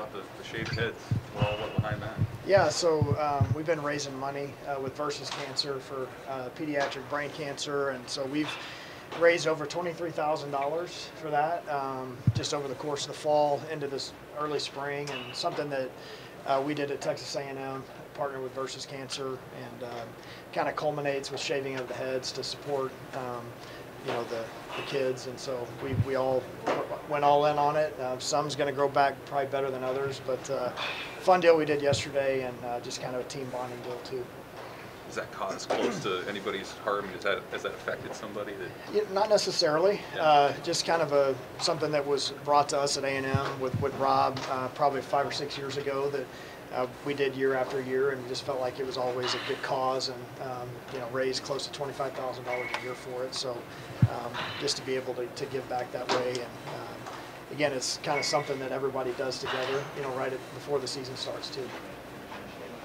about the, the shaved heads. Well, what behind that? Yeah, so um, we've been raising money uh, with Versus Cancer for uh, pediatric brain cancer, and so we've raised over twenty-three thousand dollars for that um, just over the course of the fall into this early spring, and something that uh, we did at Texas A&M, partnered with Versus Cancer, and um, kind of culminates with shaving of the heads to support. Um, you know the, the kids, and so we, we all went all in on it. Uh, some's going to grow back probably better than others, but uh, fun deal we did yesterday, and uh, just kind of a team bonding deal too. Is that cause close to anybody's heart? I mean, that, has that affected somebody that? Yeah, not necessarily. Yeah. Uh, just kind of a something that was brought to us at A&M with, with Rob uh, probably five or six years ago that uh, we did year after year, and just felt like it was always a good cause, and um, you know raised close to twenty five thousand dollars a year for it. So um, just to be able to, to give back that way, and um, again, it's kind of something that everybody does together, you know, right at, before the season starts too.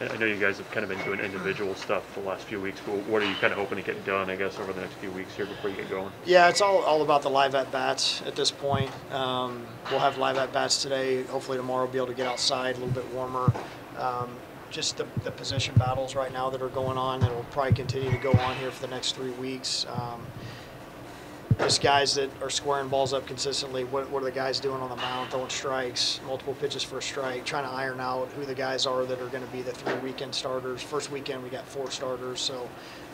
I know you guys have kind of been doing individual stuff the last few weeks, but what are you kind of hoping to get done, I guess, over the next few weeks here before you get going? Yeah, it's all, all about the live at bats at this point. Um, we'll have live at bats today. Hopefully tomorrow we'll be able to get outside a little bit warmer. Um, just the, the position battles right now that are going on that will probably continue to go on here for the next three weeks. Um, just guys that are squaring balls up consistently. What, what are the guys doing on the mound, throwing strikes, multiple pitches for a strike, trying to iron out who the guys are that are going to be the three weekend starters. First weekend we got four starters, so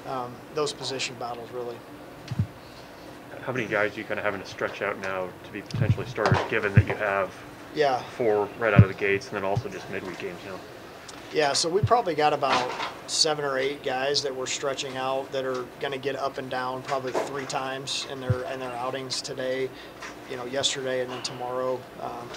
um, those position battles really. How many guys are you kind of having to stretch out now to be potentially starters, given that you have Yeah, four right out of the gates and then also just midweek games now? Yeah, so we probably got about seven or eight guys that we're stretching out that are going to get up and down probably three times in their in their outings today, you know, yesterday and then tomorrow. Um,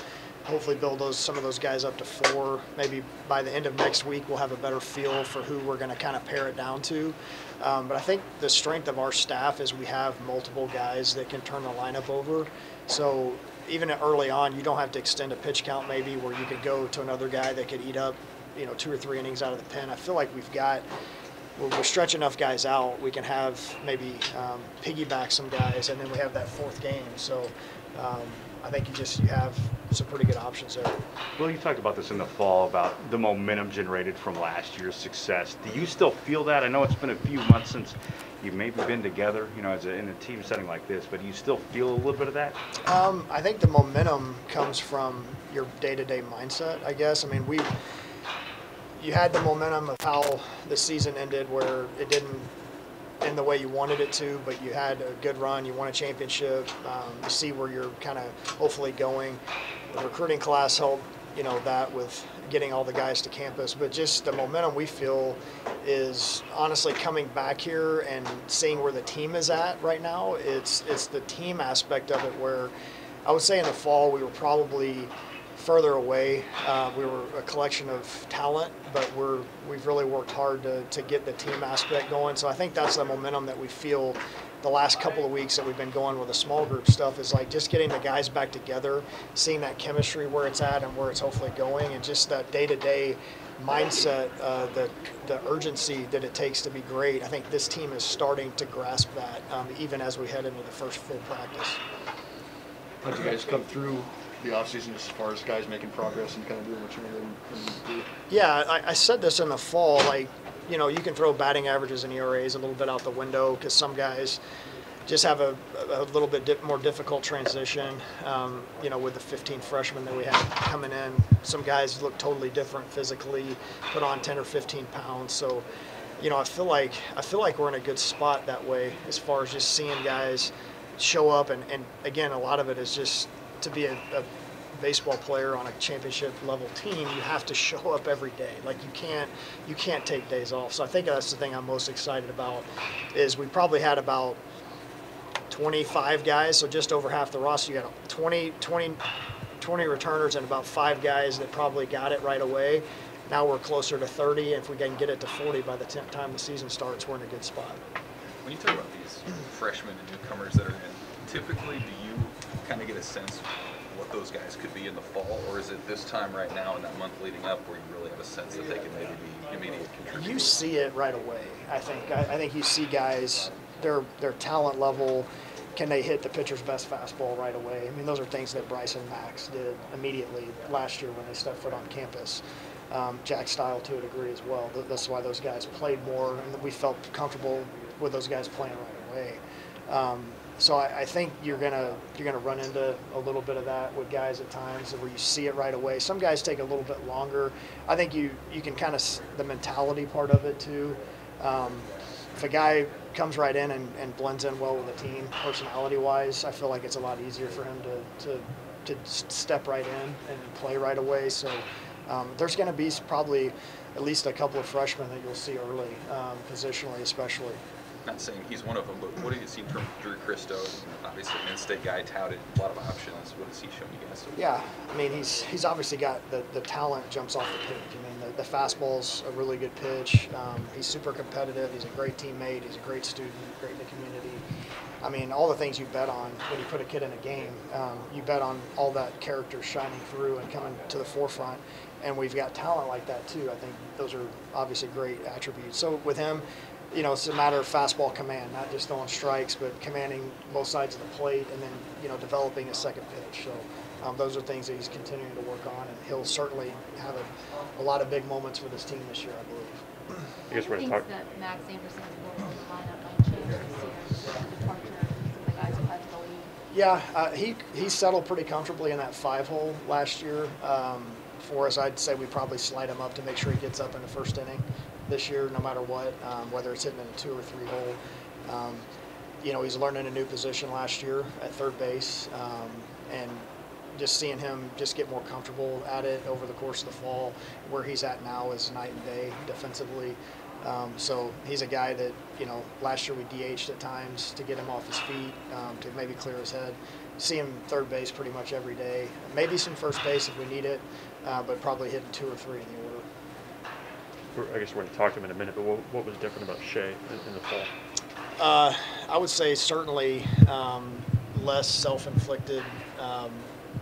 hopefully, build those some of those guys up to four. Maybe by the end of next week, we'll have a better feel for who we're going to kind of pare it down to. Um, but I think the strength of our staff is we have multiple guys that can turn the lineup over. So even early on, you don't have to extend a pitch count maybe where you could go to another guy that could eat up you know two or three innings out of the pen. I feel like we've got we're, we're stretching enough guys out. We can have maybe um, piggyback some guys, and then we have that fourth game. So um, I think you just you have some pretty good options there. Well, you talked about this in the fall about the momentum generated from last year's success. Do you still feel that? I know it's been a few months since you've maybe been together, you know, as a, in a team setting like this, but do you still feel a little bit of that? Um, I think the momentum comes from your day-to-day mindset. I guess. I mean, we you had the momentum of how the season ended, where it didn't end the way you wanted it to, but you had a good run. You won a championship. Um, you see where you're kind of hopefully going. The recruiting class helped, you know, that with getting all the guys to campus. But just the momentum we feel is honestly coming back here and seeing where the team is at right now. It's it's the team aspect of it where I would say in the fall we were probably further away. Uh, we were a collection of talent, but we're we've really worked hard to, to get the team aspect going. So I think that's the momentum that we feel the last couple of weeks that we've been going with the small group stuff is like just getting the guys back together, seeing that chemistry where it's at and where it's hopefully going, and just that day to day mindset, uh, the the urgency that it takes to be great. I think this team is starting to grasp that um, even as we head into the first full practice. How'd you guys come through the offseason as far as guys making progress and kind of doing what you're going to do? Yeah, I, I said this in the fall. Like, you know, you can throw batting averages and ERAs a little bit out the window because some guys just have a, a little bit di- more difficult transition. Um, you know, with the 15 freshmen that we had coming in, some guys look totally different physically, put on 10 or 15 pounds. So, you know, I feel like I feel like we're in a good spot that way as far as just seeing guys show up and, and again a lot of it is just to be a, a baseball player on a championship level team you have to show up every day. Like you can't you can't take days off. So i think that's the thing i'm most excited about is we probably had about 25 guys so just over half the roster. You got 20 20 20 returners and about five guys that probably got it right away. Now we're closer to 30 and if we can get it to 40 by the time the season starts we're in a good spot. When you talk about these freshmen and newcomers that are in, typically do you kind of get a sense what those guys could be in the fall, or is it this time right now in that month leading up where you really have a sense that they can maybe be immediate contributors? You see it right away. I think. I, I think you see guys, their their talent level, can they hit the pitcher's best fastball right away? I mean, those are things that Brice and Max did immediately last year when they stepped foot on campus. Um, Jack Steil to a degree as well. That's why those guys played more, and we felt comfortable with those guys playing right away. Um, so I, I think you're gonna you're gonna run into a little bit of that with guys at times where you see it right away. Some guys take a little bit longer. I think you you can kind of the mentality part of it too. Um, if a guy comes right in and, and blends in well with the team, personality wise, I feel like it's a lot easier for him to to, to step right in and play right away. So um, there's going to be probably at least a couple of freshmen that you'll see early, um, positionally especially. Not saying he's one of them, but what do you see in terms of Drew Christo? Obviously, an in-state guy touted, a lot of options. What has he shown you guys? Yeah, I mean he's he's obviously got the, the talent jumps off the page. I mean the, the fastball's a really good pitch. Um, he's super competitive. He's a great teammate. He's a great student. Great in the community. I mean all the things you bet on when you put a kid in a game. Um, you bet on all that character shining through and coming to the forefront. And we've got talent like that too. I think those are obviously great attributes. So with him, you know, it's a matter of fastball command, not just throwing strikes, but commanding both sides of the plate and then, you know, developing a second pitch. So um, those are things that he's continuing to work on, and he'll certainly have a, a lot of big moments for this team this year, I believe. I guess we're gonna talk, that Max Anderson's role in the lineup might change this year with the departure of the guys who had to leave. Yeah, uh, he he settled pretty comfortably in that five hole last year. Um, for us, I'd say we probably slide him up to make sure he gets up in the first inning this year, no matter what, um, whether it's hitting in a two or three hole. Um, you know, he's learning a new position last year at third base, um, and just seeing him just get more comfortable at it over the course of the fall. Where he's at now is night and day defensively. Um, so he's a guy that you know last year we DH'd at times to get him off his feet um, to maybe clear his head. See him third base pretty much every day. Maybe some first base if we need it, uh, but probably hitting two or three in the order. I guess we're gonna talk to him in a minute, but what, what was different about Shay in, in the fall? Uh, I would say certainly um, less self-inflicted. Um,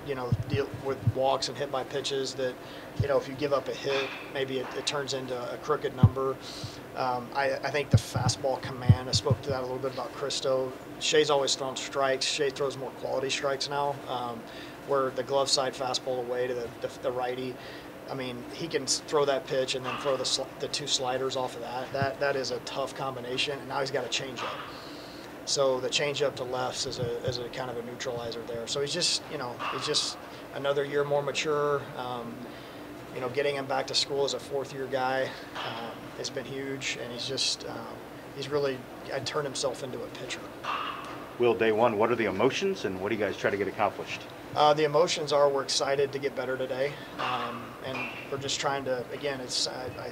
you know, deal with walks and hit by pitches that, you know, if you give up a hit, maybe it, it turns into a crooked number. Um, I, I think the fastball command. I spoke to that a little bit about Christo. Shay's always thrown strikes. Shay throws more quality strikes now, um, where the glove side fastball away to the, the, the righty. I mean, he can throw that pitch and then throw the, sl- the two sliders off of that. That that is a tough combination. And now he's got a changeup. So the changeup to lefts is a is a kind of a neutralizer there. So he's just you know he's just another year more mature. Um, you know, getting him back to school as a fourth year guy um, has been huge, and he's just um, he's really turned himself into a pitcher. Will, day one, what are the emotions and what do you guys try to get accomplished? Uh, the emotions are we're excited to get better today, um, and we're just trying to. Again, it's I, I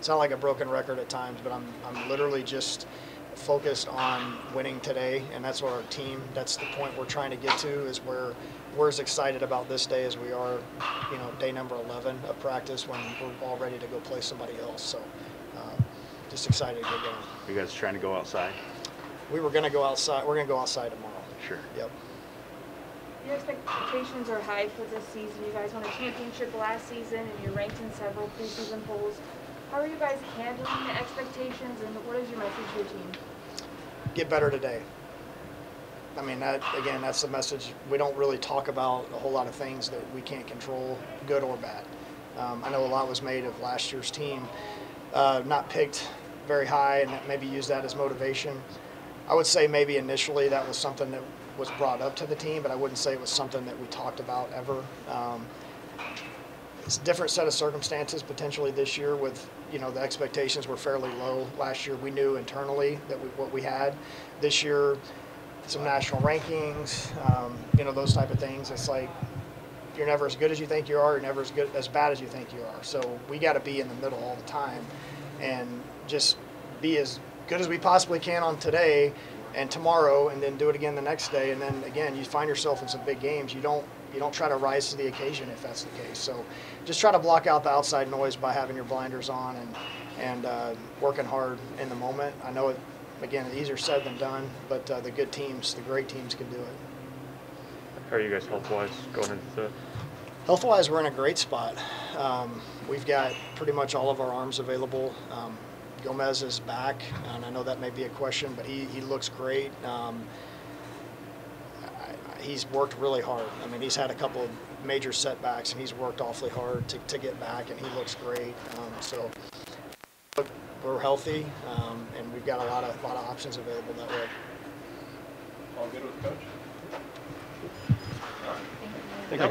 sound like a broken record at times, but I'm I'm literally just focused on winning today, and that's what our team. That's the point we're trying to get to. Is where we're as excited about this day as we are, you know, day number 11 of practice when we're all ready to go play somebody else. So, uh, just excited to get going. Are you guys trying to go outside? We were going to go outside. We're going to go outside tomorrow. Sure. Yep. Your expectations are high for this season. You guys won a championship last season and you're ranked in several preseason polls. How are you guys handling the expectations and what is your message to your team? get better today. I mean, that again, that's the message. We don't really talk about a whole lot of things that we can't control, good or bad. Um, I know a lot was made of last year's team, uh, not picked very high, and maybe use that as motivation. I would say maybe initially that was something that was brought up to the team, but I wouldn't say it was something that we talked about ever. Um, it's a different set of circumstances potentially this year with you know the expectations were fairly low last year. We knew internally that we, what we had. This year some national rankings um, you know those type of things. It's like you're never as good as you think you are you're never as good as bad as you think you are. So we got to be in the middle all the time and just be as good as we possibly can on today and tomorrow and then do it again the next day and then again you find yourself in some big games you don't you don't try to rise to the occasion if that's the case so just try to block out the outside noise by having your blinders on and and uh, working hard in the moment i know it again easier said than done but uh, the good teams the great teams can do it How are you guys health-wise going into Health wise, we're in a great spot. Um, we've got pretty much all of our arms available. Um, Gomez is back, and I know that may be a question, but he, he looks great. Um, I, he's worked really hard. I mean, he's had a couple of major setbacks, and he's worked awfully hard to, to get back, and he looks great. Um, so we're healthy, um, and we've got a lot of lot of options available that way. All good with coach. All right. Thank you. Thank you.